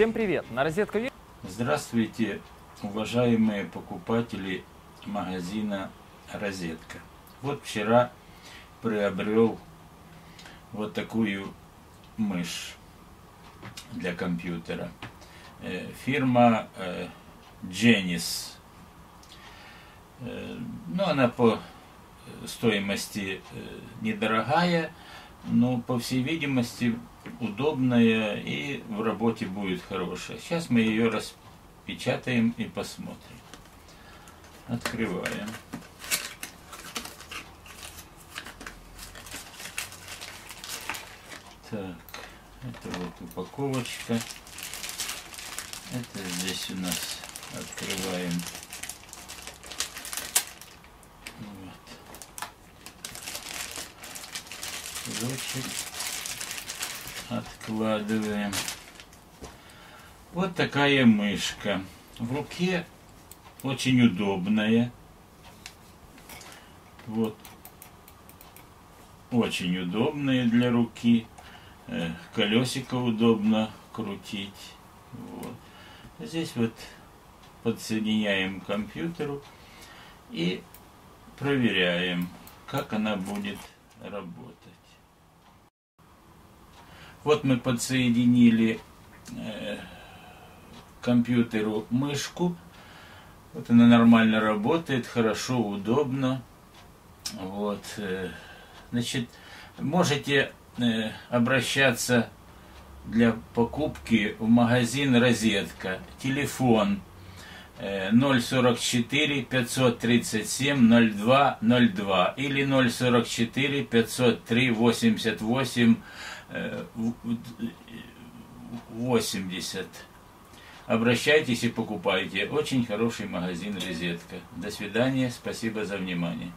Всем привет! На розетка Здравствуйте, уважаемые покупатели магазина «Розетка». Вот вчера приобрел вот такую мышь для компьютера. Э, Фирма э, Genis. Э, Ну, она по стоимости недорогая, но, по всей видимости, удобная и в работе будет хорошая. Сейчас мы ее распечатаем и посмотрим. Открываем. Так, это вот упаковочка. Это здесь у нас открываем. Кусочек откладываем. Вот такая мышка. В руке очень удобная. Вот. Очень удобная для руки. Э, Колесико удобно крутить. Вот. Здесь вот подсоединяем к компьютеру и проверяем, как она будет работать. Вот мы подсоединили э, компьютеру мышку. Вот она нормально работает, хорошо, удобно. Вот. э, Значит, можете э, обращаться для покупки в магазин «Розетка». Телефон 044 537 02 02 или 044 503 88 э, в- в- 80. Обращайтесь и покупайте. Очень хороший магазин «Розетка». До свидания. Спасибо за внимание.